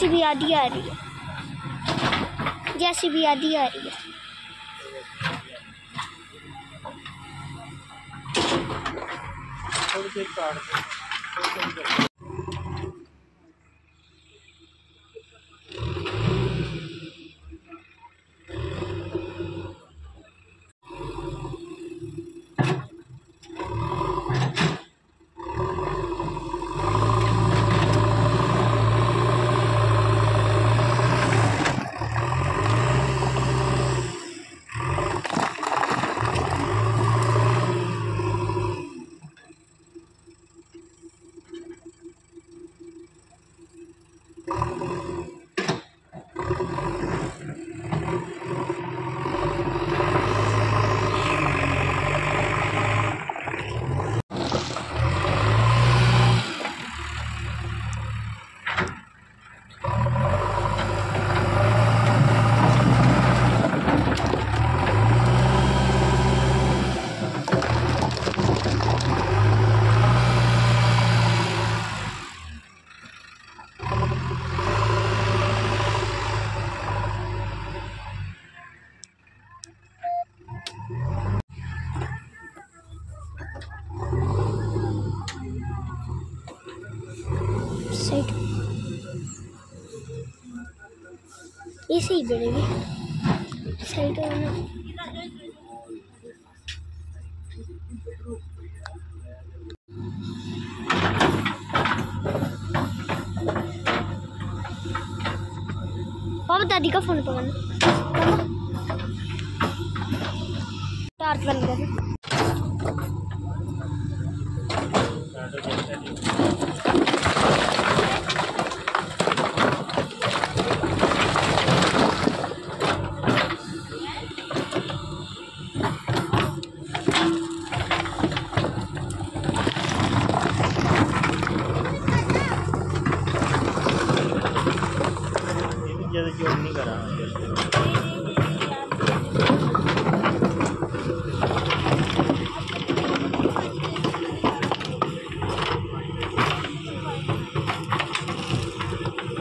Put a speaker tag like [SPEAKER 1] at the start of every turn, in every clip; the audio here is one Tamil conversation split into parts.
[SPEAKER 1] जैसी भी आधी आ रही है। जैसी भी आधी आ रही है।
[SPEAKER 2] थोड़ी देर काट
[SPEAKER 1] ಸೈಡ್ ಬೆಳಿಗ್ಗೆ ಸೈಡ್ பாப்பா தாதிக்கா ஃபோன் பண்ணுங்க டார்ச் பண்ணிக்கிறேன்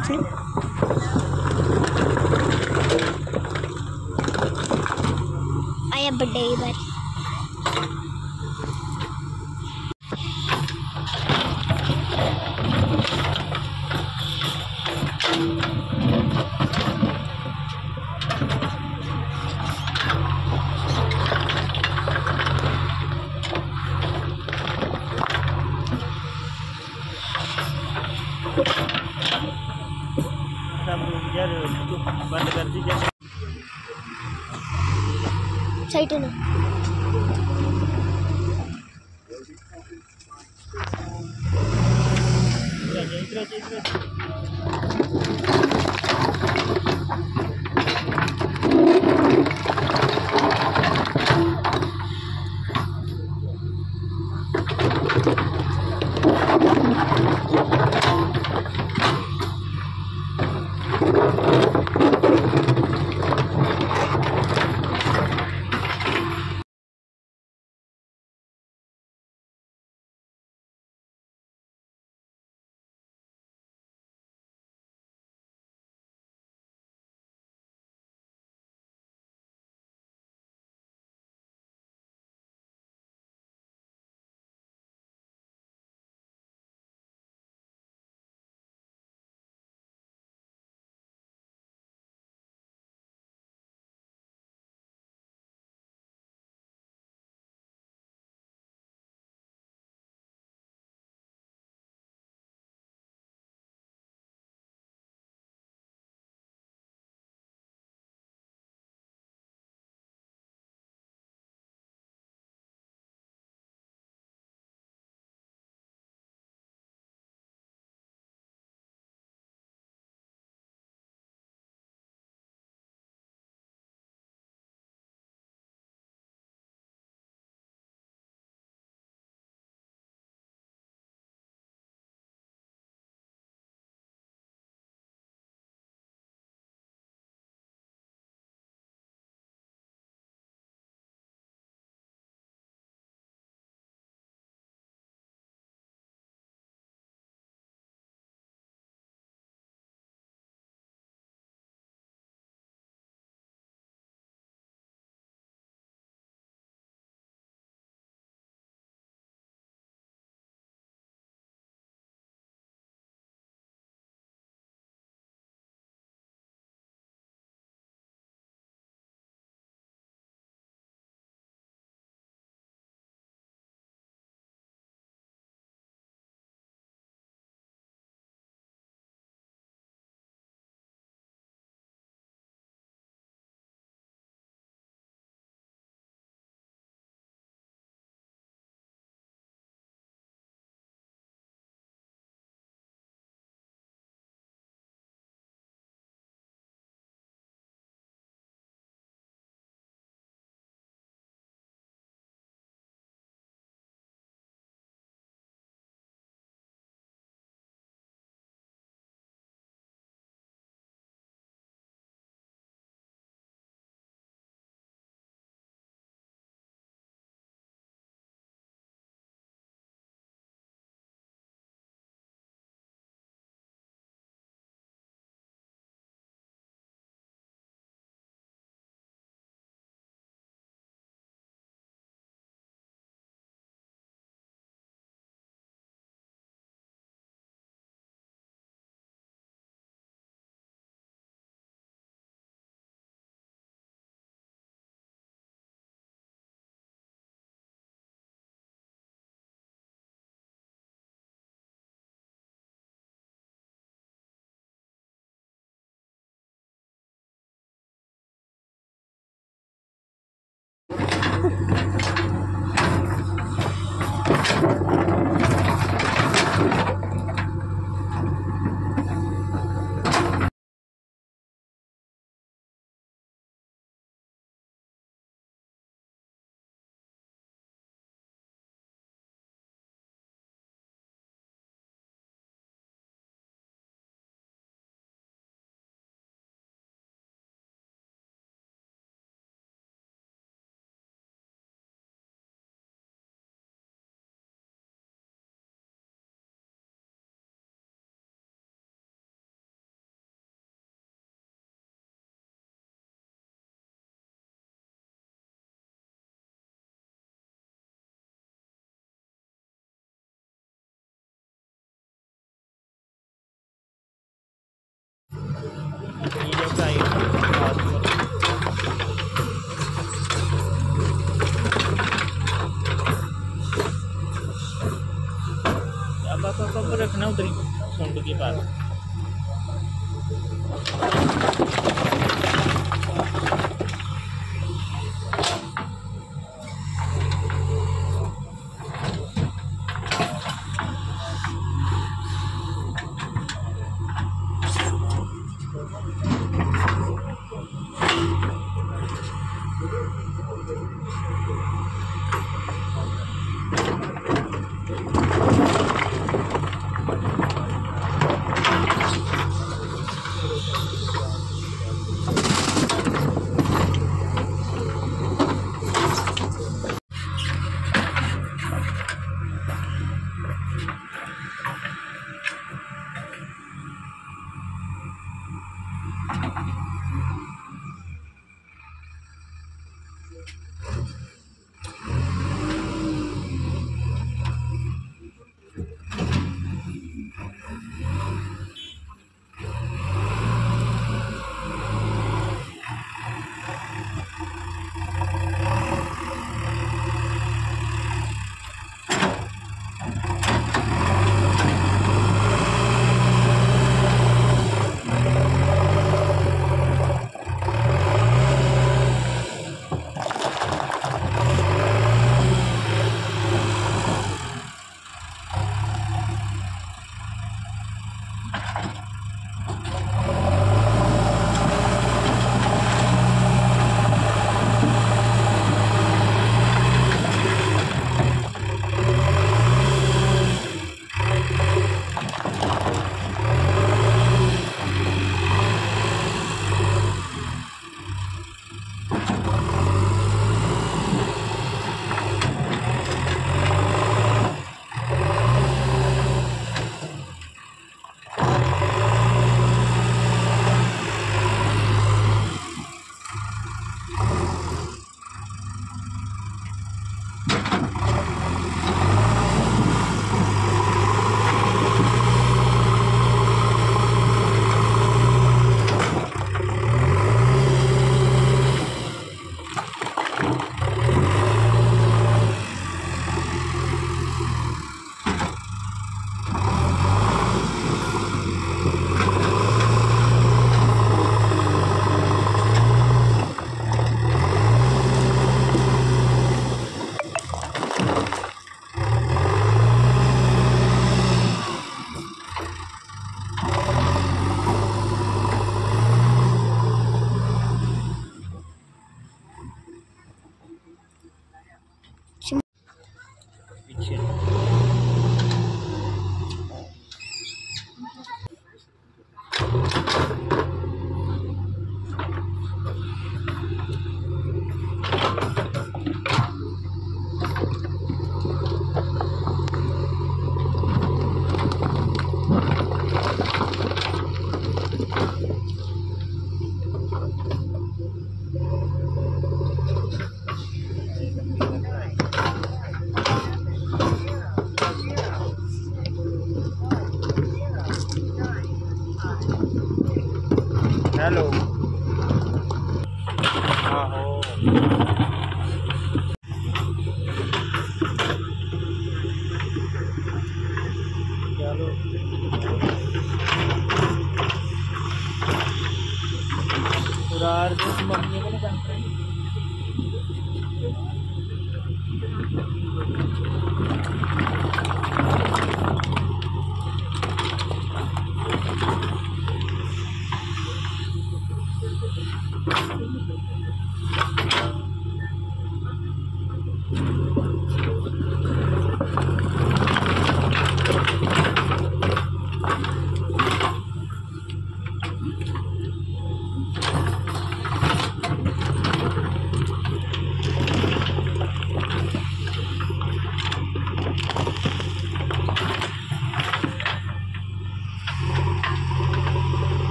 [SPEAKER 1] রয়েছে I am a neighbor.
[SPEAKER 2] उतरी सोनपुर के पास। 行。डालो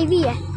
[SPEAKER 1] 哎呀！